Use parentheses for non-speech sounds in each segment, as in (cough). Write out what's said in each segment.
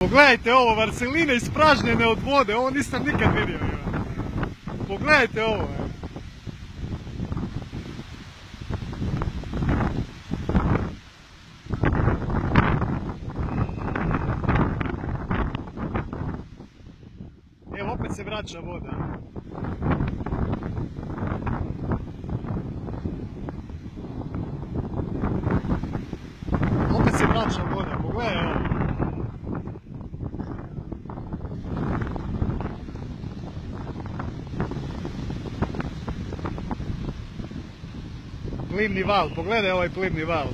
Pogledajte ovo, varseline ispražnjene od vode, ovo nisam nikad vidio. Pogledajte ovo. evo. Evo opet se vraća voda. Opet se vraća voda, pogledaj ovo. Plimni val, pogledaj ovaj plimni val.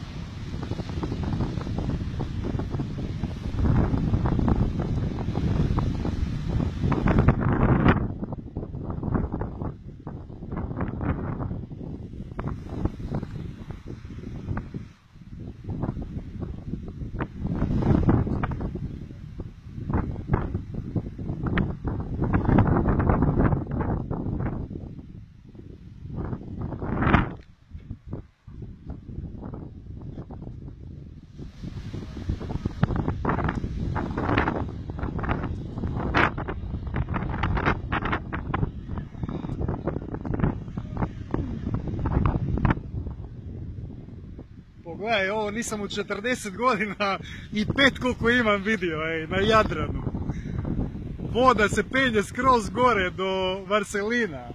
Pogledaj, ovo nisam u 40 godina i pet koliko imam vidio, ej, na Jadranu. Voda se penje skroz gore do Varselina.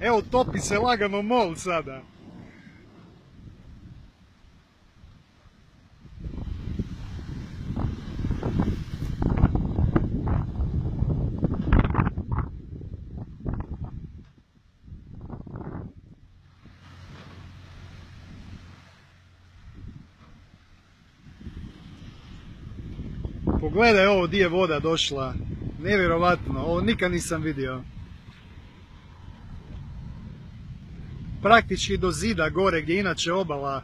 Evo, topi se lagano mol sada. Pogledaj ovo di je voda došla. Nevjerovatno, ovo nikad nisam vidio. Praktički do zida gore gdje je inače obala.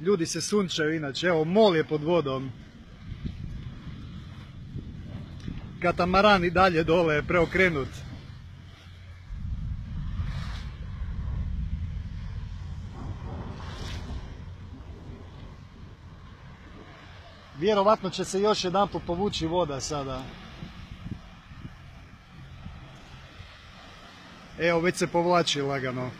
Ljudi se sunčaju inače, evo mol je pod vodom. Katamaran i dalje dole je preokrenut. Vjerovatno će se još jedan povući voda sada. Evo, već se povlači lagano.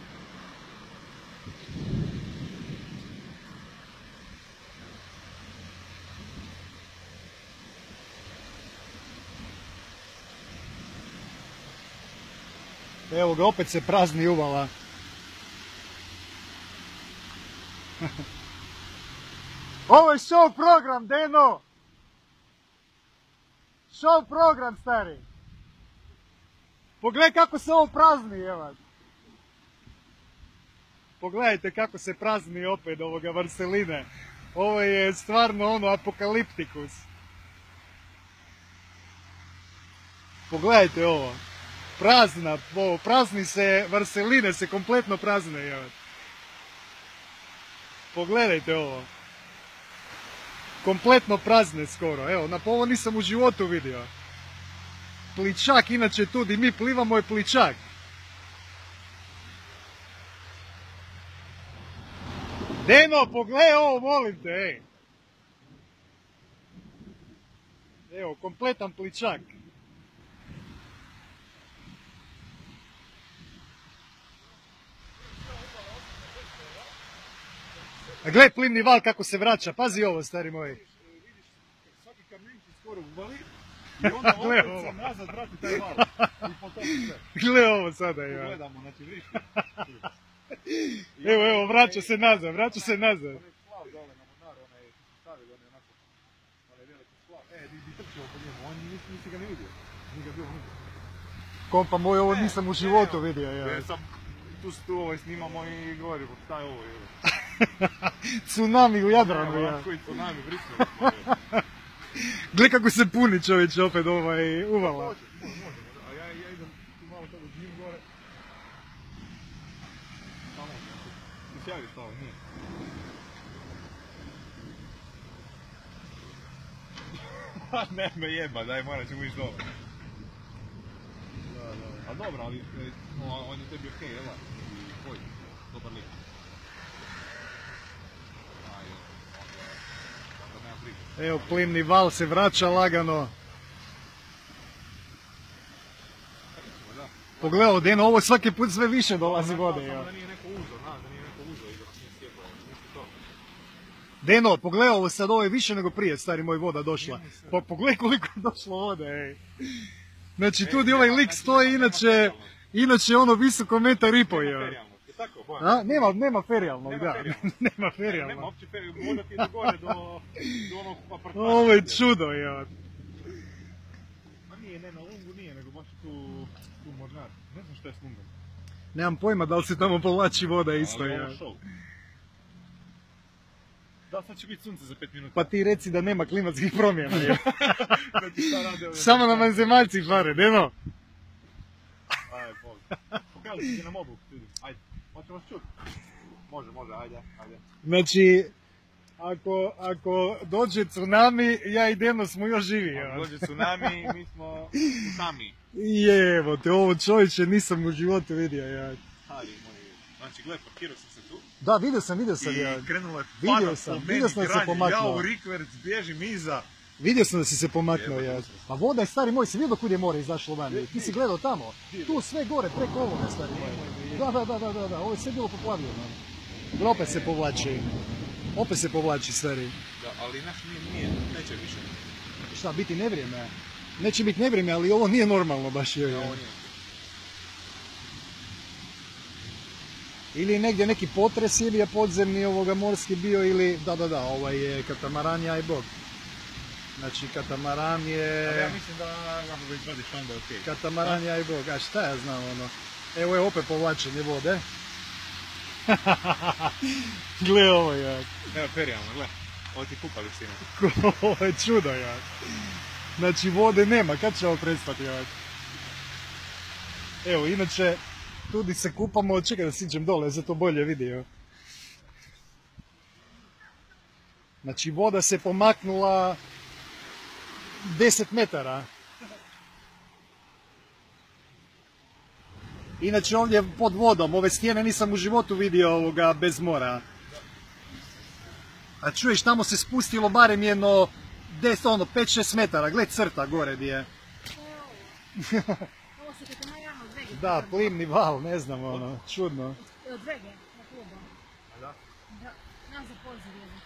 Evo ga, opet se prazni uvala. Ovo je show program, Deno! Show program, stari! Pogledaj kako se ovo prazni, evo. Pogledajte kako se prazni opet ovoga Varseline. Ovo je stvarno ono apokaliptikus. Pogledajte ovo. Prazna, ovo, prazni se, Varseline se kompletno prazne, evo. Pogledajte ovo kompletno prazne skoro. Evo, na ovo nisam u životu vidio. Pličak, inače tu di mi plivamo je pličak. Deno, pogledaj ovo, molim te, ej. Evo, kompletan pličak. Gle plimni val kako se vraća, pazi ovo stari moj. Svaki kamion ti skoro uvali i onda opet ovo. se nazad vrati taj val. I potopi se. Gle ovo sada, Tu ja. gledamo, znači vidiš. Evo, evo, vraća se nazad, vraća se nazad. Onaj splav dole na Monaru, onaj stavili onaj onako, onaj veliki splav. E, di, trčio oko njemu, on nisi, nisi ga ne vidio. Nije ga bio unutra. Kompa moj, ovo nisam u životu vidio, Ja ja. sam, tu, tu ovaj snimamo i govorimo, šta je ovo? Tsunami u Jadranu, ja. Koji tsunami, brisno. Gle kako se puni čovječ opet ovaj uvala. A ja, ja idem tu malo sad u njim gore. Tamo, ti se javiš tamo, nije. (laughs) ne me jeba, daj, morat ćemo ići dole. Da, da. A dobro, ali e, on je tebi okej, jel da? I tvoj, dobar lik. Aj, onda, onda nema sliku. Evo, plimni val se vraća lagano. Da. Pogledaj, Deno, ovo svaki put sve više dolazi vode. Ja. Deno, pogledaj ovo sad, ovo je više nego prije, stari moj voda došla. Pa pogledaj koliko je došlo vode, ej. Znači, tu di ovaj lik stoji, inače, inače ono visoko metar i po je. Ferijalno. Tako, Bojan? A, nema, nema ferijalnog, Nema da. ferijalnog. nema (laughs) Nema ferijalnog. uopće ferijalno, voda ti je do gore, do, do onog apartmana. Ovo je čudo, ja. Ma nije, ne, na Lungu nije, nego baš tu, tu Mornar. Ne znam šta je s Lungom. Nemam pojma da li se tamo povlači voda isto, Ali ja. ovo show. Da, sad će biti sunce za pet minuta. Pa ti reci da nema klimatskih promjena, ja. (laughs) Znači, šta rade ove- Samo nam vanzemaljci fare, Deno. Aj, bog. Pokaži ti na mobu, vidi. Ajde, hoće vas čut. Može, može, ajde, ajde. Znači, ako, ako dođe tsunami, ja i Deno smo još živi, Ako ja. dođe tsunami, mi smo sami. Jevo te, ovo čovječe nisam u životu vidio, ja. Stari moji. Znači, gle, parkirao sam se tu. Da, vidio sam, vidio sam, ja. I krenulo je Vidio padat sam, po vidio meni sam da se pomaknuo. Ja u rikverc bježim iza. Vidio sam da si se pomaknuo, ja. Pa voda je, stari moj, si vidio kud je more izašlo van? Ti si gledao tamo? Tu sve gore, preko ovoga, stari moj. Da, da, da, da, da, ovo je sve bilo poplavljeno. Gle, Opet se povlači. Opet se povlači, stari. Da, ali naš nije, neće više. Šta, biti nevrijeme? Neće biti nevrijeme, ali ovo nije normalno baš. joj. Ja, ovo nije. Ili je negdje neki potres ili je podzemni ovoga morski bio ili... Da, da, da, ovaj je katamaran, ja i bog. Znači, katamaran Ali ja je... mislim da ako ga izvadiš onda je okej. Katamaran, ja i bog. A šta ja znam, ono... Evo je opet povlačenje vode. (laughs) Gle ovo, ja. Evo ferijalno, gle. Ovo ti kupali sine. (laughs) Ovo je čudo, ja. Znači, vode nema, kad će ovo prestati, ja? Evo, inače, tu di se kupamo, čekaj da siđem dole, za to bolje vidio. Znači, voda se pomaknula 10 metara. Inače, ovdje pod vodom, ove stijene nisam u životu vidio ovoga bez mora. A čuješ, tamo se spustilo barem jedno 10, ono, 5-6 metara, gled crta gore di je. Da, plimni val, ne znam, ono, čudno. Od Vege, na klubu. A da? Da, nas za poziv jedan.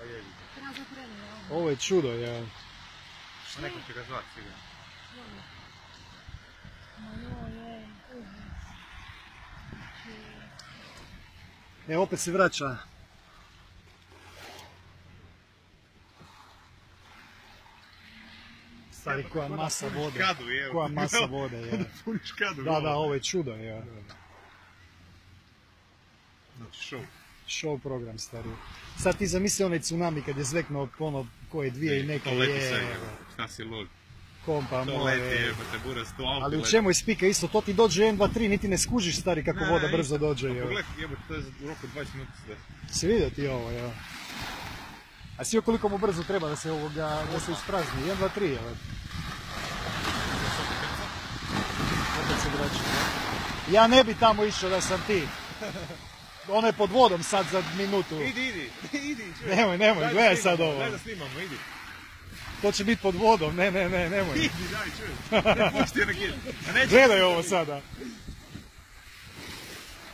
A je, Nas za krenuli, ovo. Je čudo, ja. neko će ga zvati sigurno. E, opet se vraća. Stari, koja masa vode. Koja masa (laughs) vode, kadu. Da, da, ovo je čudo, ja. Znači, show. Show program, stari. Sad ti zamisli onaj tsunami kad je zveknuo ono koje dvije i neke je, sve. Šta si lud? kompa, To more. leti, jebote, buras, to auto Ali u čemu je spika isto, to ti dođe 1, 2, 3, niti ne skužiš stari kako Ne, voda brzo dođe. Pa Jo. Pogledaj, jebote, to je u roku 20 minuta desi. Si vidio ti ovo, ja. A si koliko mu brzo treba da se ovoga, da se isprazni? 1, 2, 3, evo. Opet se vraća. Ja ne bi tamo išao da sam ti. (laughs) Ono je pod vodom sad za minutu. Idi, idi, idi, čuj. Nemoj, nemoj, Daj da gledaj snimamo, sad ovo. Daj da snimamo, idi. To će biti pod vodom, ne, ne, ne, nemoj. Idi, daj, čuj. Ne pusti je neće. Gledaj ovo sada.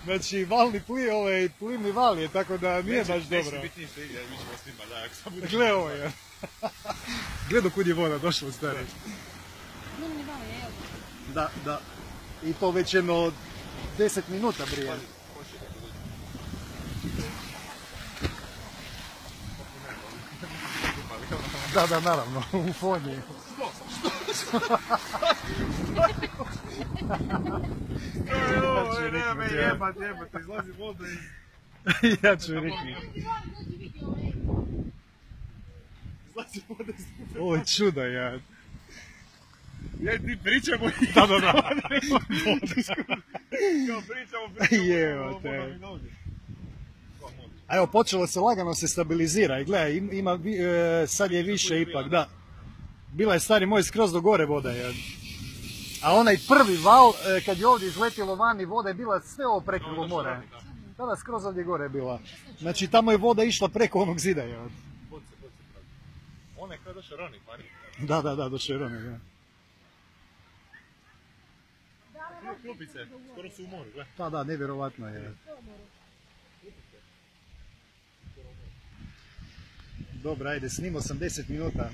Znači, valni pli, ovaj plimni val je, tako da nije Neće- baš neće dobro. biti ništa, idi, mi ćemo snimati, daj, ako sad bude. Gle ovo je. Gledaj kud je voda došla, stari. Plimni val je, evo. Da, da. I to već jedno 10 minuta brije. Da, da, naravno, u fonji. Ovo, Znači, nema me Riki, jebat, jebat, izlazi voda iz... ja ću Riki. Plimni val, dođi vidi ovaj. Izlazi voda iz... Ovo je čudo, ja. Ja ti pričamo i... Da, da, da. Kao pričamo, pričamo. Jevo ovo te. voda mi dođe. Kao moć. A evo, počelo se lagano se stabilizira i gledaj, im- ima, e, sad je više ipak, da. Bila je stari moj skroz do gore voda, je. A onaj prvi val, e, kad je ovdje izletjelo vani, voda je bila sve ovo prekrilo da. Tada skroz ovdje gore je bila. Znači tamo je voda išla preko onog zida, je. Boce, boce. On je kao došao rani, pa. Da, da, da, do Šerone, da. Evo klupice, skoro su u moru, gle. Pa da, nevjerovatno je. Dobro, ajde, snimo 80 minuta.